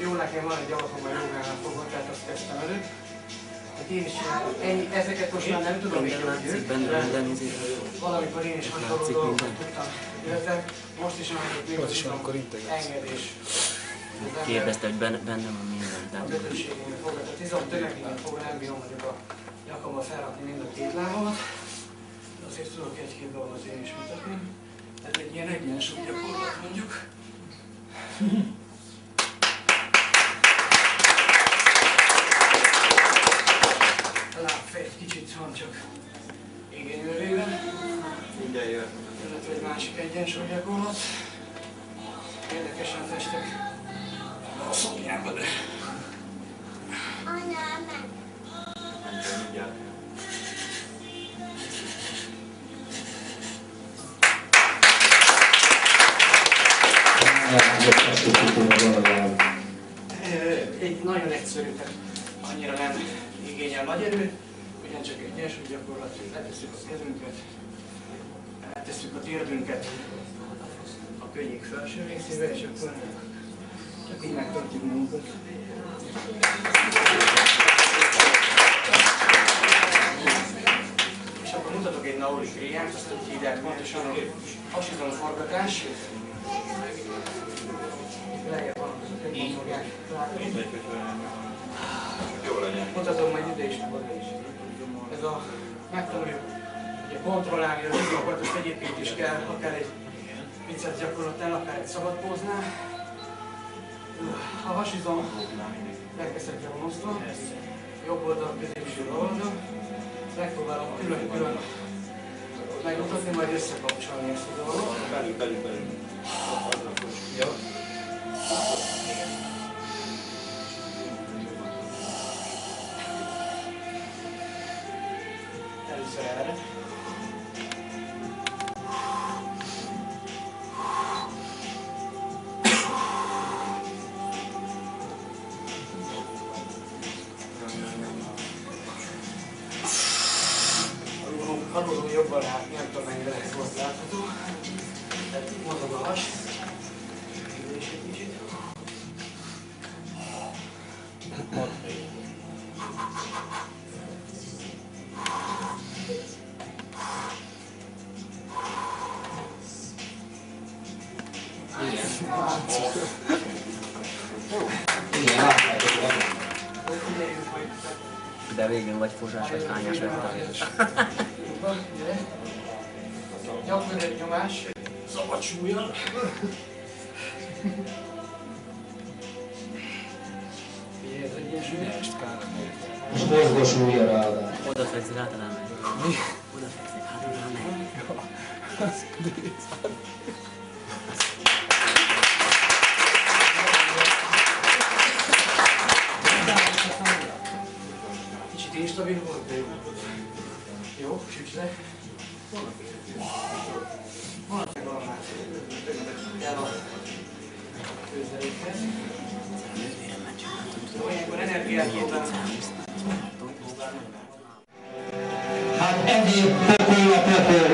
jó nekem van egy alapom a jogánál fogva, tehát azt kezdtem előtt. Hát én is ennyi, ezeket most már nem tudom, hogy Látszik benne minden valamikor én is hasonló dolgokat tudtam, illetve most is amikor még is amikor engedés. Kérdezte, hogy benne, benne van minden. a kötösségén fogad. Tehát izom tömegnél fogva nem bírom mondjuk a nyakamba felrakni mind a két lábamat. Azért tudok egy-két dolgot én is mutatni. Tehát egy ilyen egyensúly gyakorlat mondjuk. A lábfej kicsit van csak igényőrében. Mindjárt jön. illetve egy másik egyensúly gyakorlat. Érdekesen festek a szoknyába, de mindjárt. Egy nagyon egyszerű, tehát annyira nem igényel nagy erőt, egy nyers gyakorlat, letesszük a kezünket, letesszük a térdünket a könnyék felső részébe, és akkor csak így megtartjuk magunkat. És akkor mutatok egy nauri kréját, azt úgy hívják pontosan, hogy hasizom forgatás. Lejjebb van, így fogják. Mutatom majd ide is, oda is. Ez a, megtanuljuk ugye kontrollálni az izmokat, ezt egyébként is kell, akár egy bicep gyakorlatnál, akár egy szabad póznál. A hasizom legkeszekre van osztva, jobb oldal, középső oldal. Megpróbálom külön-külön megmutatni, majd összekapcsolni ezt a dolgot. Belül, belül, belül. Jó. Alulról, jobban látni, nem tudom mennyire lehet volt látható. Tehát mozog a has. Ide is egy kicsit. Igen, látjátok, Figyeljünk majd. De végül vagy fosás, vagy hányás lettem. Gyakran egy nyomás, szabad súlyjal. Figyelj, ez egyensúly. és mozgós újra ráadásul. Oda fekszik, általán megy. Oda fekszik, hátul megy. Van meg a. Hát ennyi pokol a pokol,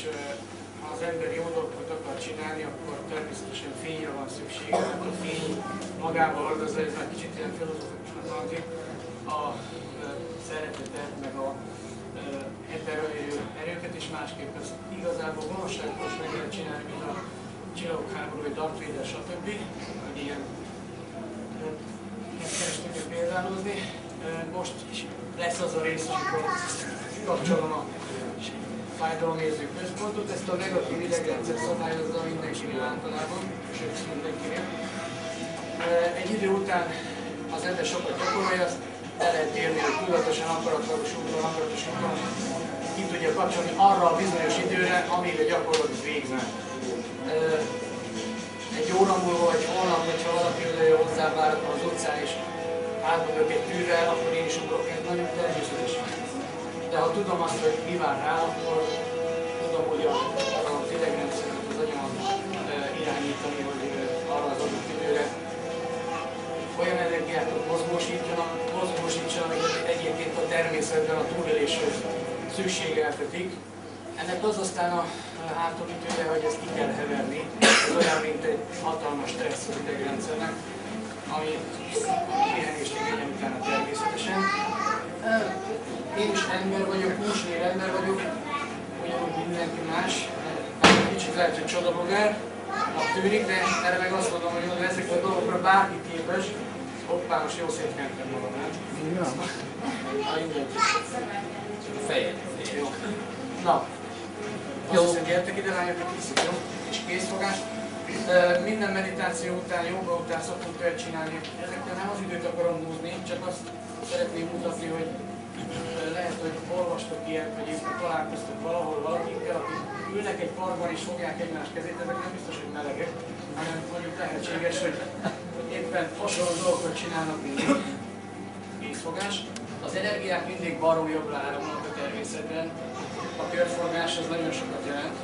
és ha az ember jó dolgokat akar csinálni, akkor természetesen fényre van szüksége. Hát a fény magában hordozza, ez már kicsit ilyen filozófikusan hangzik, a szeretetet, meg a ö, heterőerő erőket is másképp. Ez igazából gonoszságból is meg lehet csinálni, mint a csillagháború, vagy Darth Vader, stb. Hogy ilyen kerestünk el példálozni. Most is lesz az a rész, amikor kapcsolom a fájdalomérző központot, ezt a negatív idegrendszer szabályozza mindenkinél általában, sőt mindenkinél. Egy idő után az ember sokat gyakorolja, azt el lehet érni, hogy tudatosan, akaratos úton, akaratos úton ki tudja kapcsolni arra a bizonyos időre, amíg a gyakorlat végzett. Egy óra múlva, vagy holnap, hogyha valaki oda hozzá az utcán, és átmegyek egy tűrrel, akkor én is ugrok ha tudom azt, hogy mi vár rá, akkor tudom, hogy a, az idegrendszeret az anyag irányítani, hogy ö, arra az adott időre olyan energiákat mozgósítsanak, mozgósítsanak, amit egyébként a természetben a túléléshez szükségeltetik. Ennek az aztán a hátulütője, hogy ezt ki kell heverni. Ez olyan, mint egy hatalmas stressz az idegrendszernek, ami pihenésig egyen utána természetesen. Én is ember vagyok, húsnél ember vagyok, ugyanúgy mindenki más. Kicsit lehet, hogy csodabogár, tűnik, de erre meg azt mondom, hogy ezekre a dolgokra bárki képes, hoppá, most jó szétkentem magam, nem? Ja. A fejed. Jó. Na, jó. Azt hiszem, gyertek ide, lányok, egy picit, jó? És készfogás. Minden meditáció után, joga után szoktunk olyat csinálni. Ezekkel nem az időt akarom húzni, csak azt szeretném mutatni, hogy lehet, hogy olvastok ilyet, vagy éppen találkoztok valahol valakikkel, akik ülnek egy parkban és fogják egymás kezét, ezek nem biztos, hogy melegek, hanem mondjuk lehetséges, hogy éppen hasonló dolgokat csinálnak, mint készfogás. Az energiák mindig balról jobbra áramlanak a természetben, a körforgás az nagyon sokat jelent.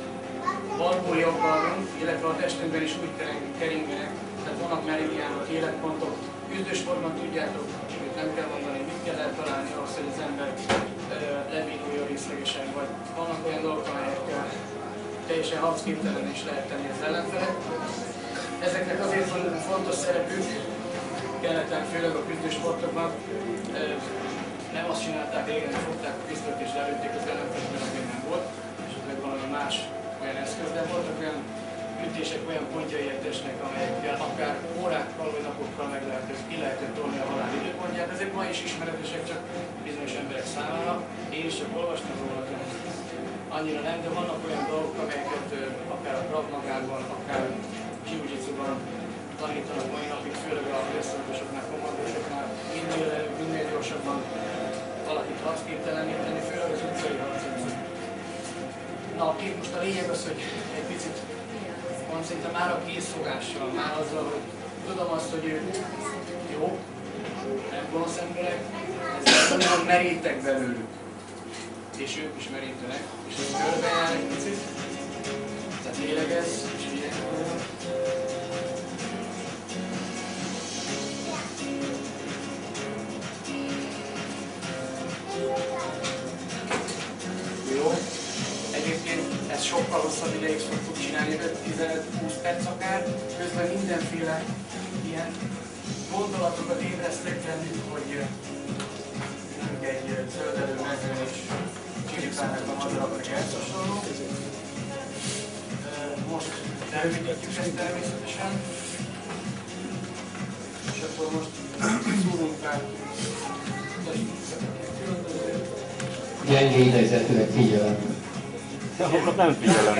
Balból jobbal, illetve a testünkben is úgy keringenek, tehát vannak meridiánok, életpontok. Küzdősportban tudjátok, hogy nem kell mondani, kell eltalálni ahhoz, hogy az ember lebénuljon részlegesen, vagy vannak olyan dolgok, amelyekkel teljesen harcképtelen is lehet tenni az ellenfelet. Ezeknek azért van fontos szerepük, keleten, főleg a küzdősportokban, nem azt csinálták régen, hogy fogták a pisztolyt és lelőtték az ellenfelet, mert nem volt, és ott valami más olyan eszköz, de voltak olyan ütések, olyan pontjai egy testnek, amelyekkel akár órákkal vagy napokkal meg lehetett, ki lehetett tolni a halál időpontját. Ezek ma is ismeretesek, csak bizonyos emberek számára. Én is csak olvastam róla, annyira nem, de vannak olyan dolgok, amelyeket akár a Krav magában, akár jiu tanítanak mai napig, főleg a vesztősoknál, kommandósoknál, minél előbb, minél gyorsabban valakit harcképteleníteni, főleg az utcai harcok. Na, most a lényeg az, hogy egy picit van szinte már a készfogással, már azzal, hogy tudom azt, hogy ők jó, nem gonosz emberek, ezzel nagyon merítek belőlük. És ők is merítenek, és hogy körbejár egy picit, tehát lélegez, és ilyen Jó. Egyébként ez sokkal hosszabb ideig szoktuk csinálni, 15-20 perc akár, közben mindenféle ilyen gondolatokat ébresztek bennük, hogy egy zöldelő mezőn és csiripálnak a madarak, meg ezt hasonló. Most lerövidítjük ezt természetesen, és akkor most szúrunk rá gyenge idegzetűleg figyelem. Azokat nem figyelem.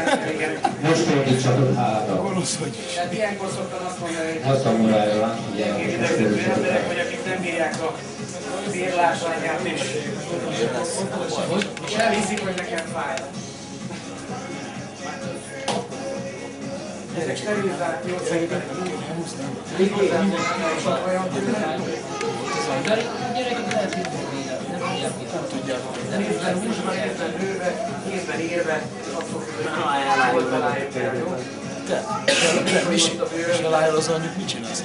Most fordítsatok hátra. Gonosz vagy. Tehát ilyenkor szoktam azt mondani, hogy Azt a ugye, idegzetű emberek, vagy akik nem bírják a bérlásanyát, és, és elhiszik, hogy nekem fáj. Ezek sterilizációt szerintem még hozzá olyan Gyerekek lehet, hogy nem tudják. Részben húsban, részben nőve, részben érve, attól függ, hogy hol találjuk el, jó? Te, és elálljon az anyjuk, mit csinálsz?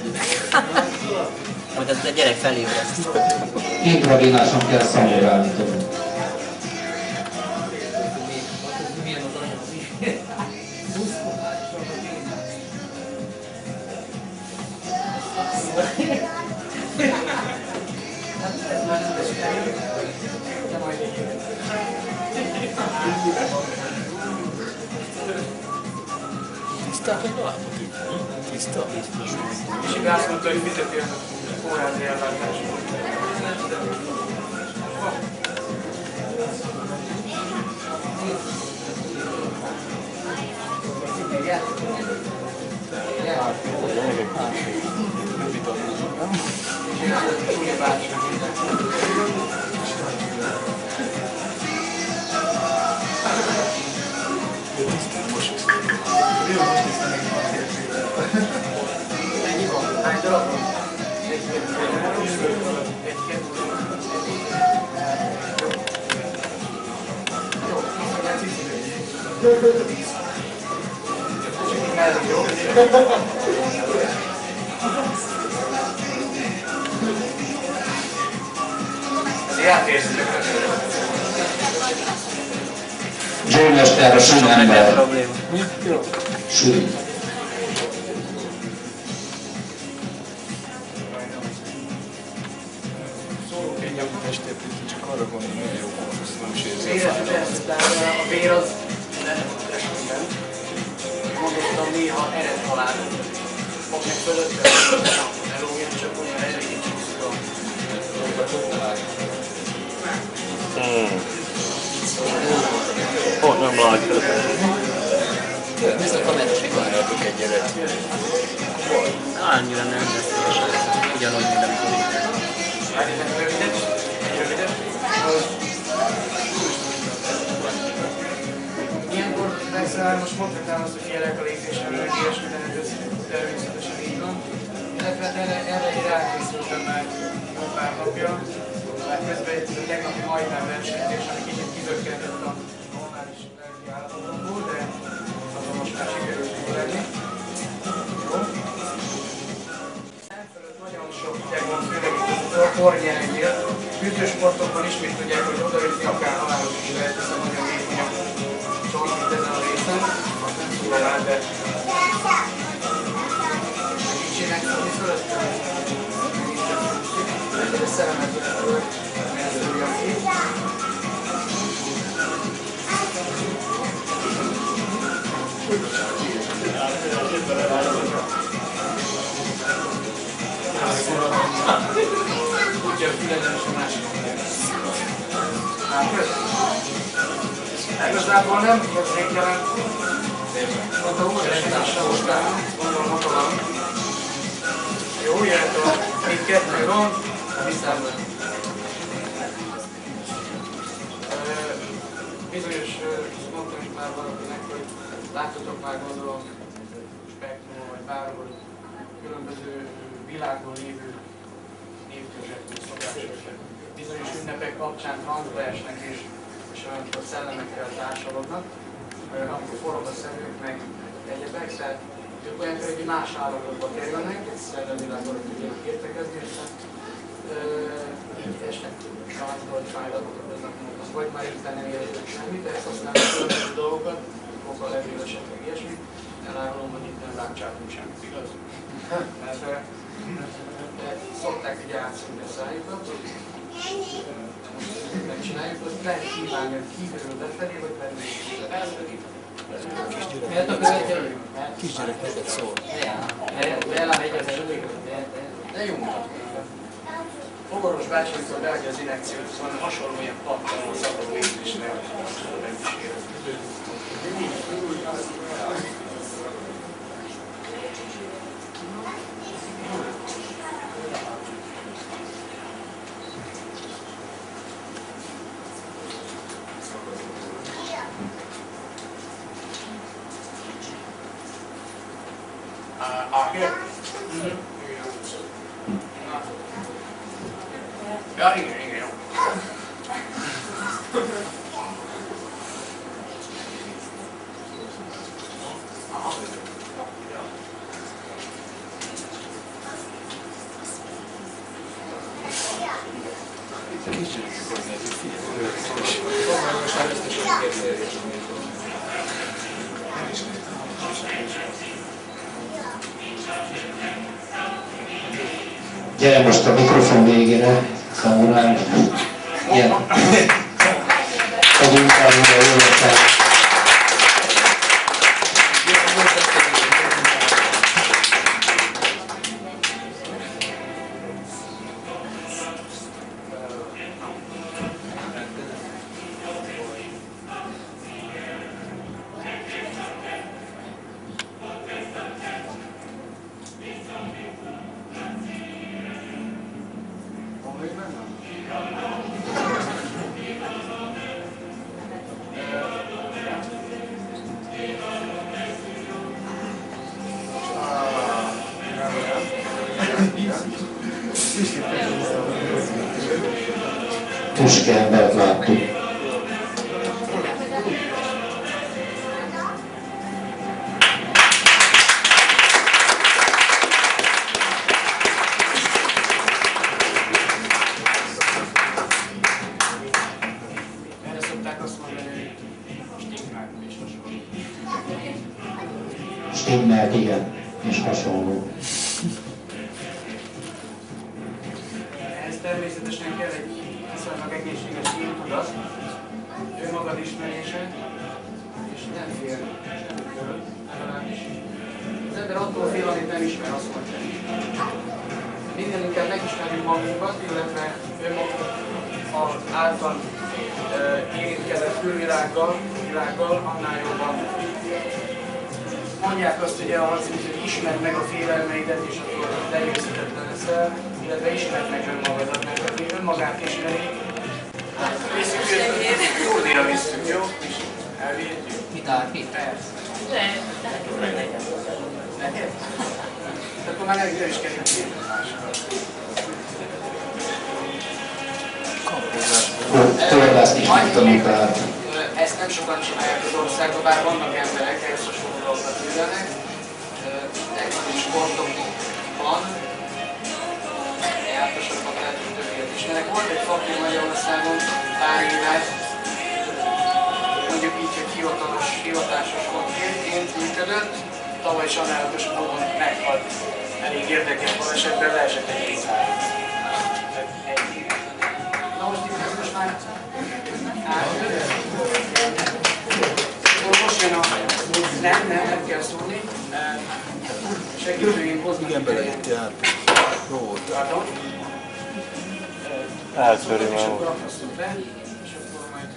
Majd a gyerek felébreszt. Intravénáson kell szamurállítani. Ez Mennyi van? Hány darab van? Jó, 10. Jó, 10. Zsőmester a sűn ember. Sűn. Csak arra gondolom, hogy jó volt, nem is érzi a fájdalmat. A vér az nem minden. Mondottam néha ered halál. Fog meg fölötte, elógjon csak olyan elég, hogy a Ó, nem látod. Nézd a kamerás, hogy várjátok egy gyeret. Annyira nem lesz. Ugyanúgy, mint amikor itt. Ilyenkor persze most mondhatnám azt, hogy félek a légzésen, meg ilyesmi, de ez természetesen így van. Illetve hát erre, erre rákészültem már pár napja. Már közben egy a tegnapi majdnem versenyzés, ami kicsit kizökkentett a normális lelki állapotomból, de azon most már sikerült jól lenni. Jó. Elfölött nagyon sok ideg van, főleg itt a tornyelnél. Küzdősportokban ismét tudják, hogy odaütni akár halálos is lehet, hiszen nagyon vékony a mint ezen a részen. Most nem szól rá, de kicsi megfogni fölöttem. Ugye a füleden és a másik Hát, Igazából nem érzékelem. Mondta úr, és nem mostán, gondolom hatalom. Jó, jöhet a még kettő van, bizonyos, mondtam is már valakinek, hogy láttatok már gondolom spektrumon vagy bárhol különböző világon lévő névközsek, szokásos. Bizonyos ünnepek kapcsán hangba esnek és, és amikor szellemekkel társalognak, ö, akkor forog a szemük, meg egyebek, tehát ők olyankor egy más állapotba kerülnek, egy szellemvilágban tudjanak értekezni, és vagy már éppen nem éreznek semmit, de ezt használnak különböző dolgokat, koka levél esetleg ilyesmi, elárulom, hogy itt nem rákcsáltunk semmit, igaz? Mert de szokták így átszúrni a szájukat, megcsináljuk, hogy lehet kívánni, hogy kívülről befelé, vagy belül. Miért a követelő? Kisgyerek neked szól. Bela megy az elő, de, de, de jó mutatkozik. Fogoros bácsi, amikor beadja az inekciót, szóval hasonló ilyen pattanó szabad is érezni. Ah, here? Magunkat, illetve önmagunkat az által érintkezett külvilággal, világgal, annál jobban. Mondják azt ugye a harcunk, hogy ismerd meg a félelmeidet, és akkor legyőzhetetlen leszel, illetve ismerd meg önmagadat, mert aki önmagát ismeri, Visszük őt, turnéra visszük, jó? És elvihetjük. Mit áll ki? Persze. Lehet? Akkor már nem nem is kell jönni Torlászt is megtanultál. Ezt nem sokan csinálják az országban, bár vannak emberek, ehhez hasonló dolgokat művelnek. Egyszerű sportokban jártasokban lehet, hogy többet ismerek. Volt egy fakir Magyarországon pár éve, mondjuk így, hogy hivatalos, hivatásos fakirként működött, tavaly sajnálatos módon meghalt. Elég érdekes balesetben leesett egy éjszál. Most jön a... Nem, nem, nem kell szólni. Segítőink hozni. Igen, belépti át. Jó volt. Eltöri És már akkor volt. akasztunk be, és akkor majd...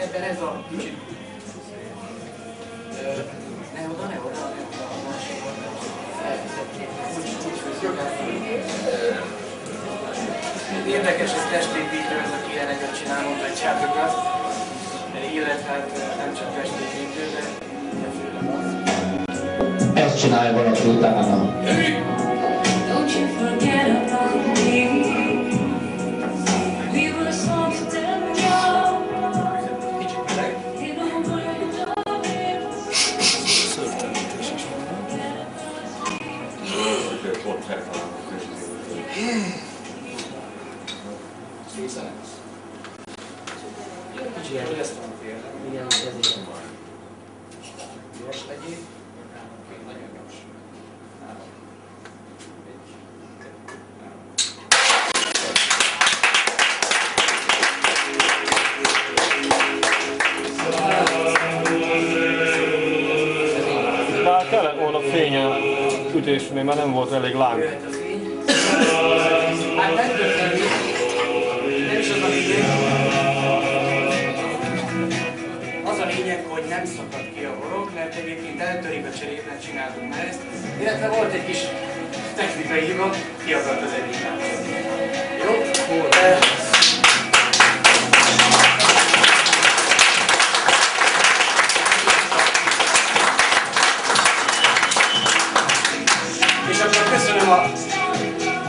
Ebben ez a kicsit... Érdekes, hogy testépítő ez, aki ilyeneket csinál, mondta, hogy csátokat, illetve hát nem csak testépítő, de de főleg az. Ezt csinálja valaki utána. Ütésnél, mert nem volt elég láng. Hát nem. Nem is az a lényeg. Az a lényeg, hogy nem szakad ki a mert egyébként eltörik a cserében, csináltunk már ezt. Illetve volt egy kis technikai hiba, kiakadt az egyik. Jó? Eh,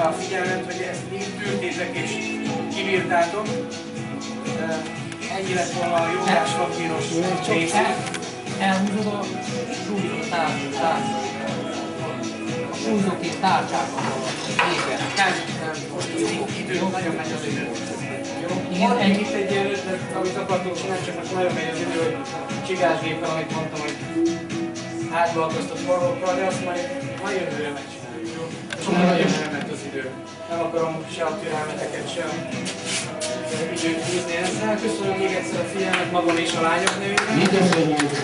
a figyelmet, hogy ezt mind tűrtétek és kibírtátok. Ennyi lett volna a jogás papíros része. Elhúzod a súlyos tárgyat, a súlyzókét tárcsákat a végre. Nem, nem, most idő, idő, nagyon megy az idő. Van egy- itt egy ilyen ötlet, amit akartunk csinálni, csak most nagyon megy az idő, hogy csigázgéppel, amit mondtam, hogy átbalkoztat valókkal, de azt majd, majd jövőre megcsináljuk. Jó? Nagyon elment az idő. Nem akarom se a türelmeteket, sem időt húzni ezzel. Köszönöm még egyszer a figyelmet magam és a lányok nevében. Mi köszönjük!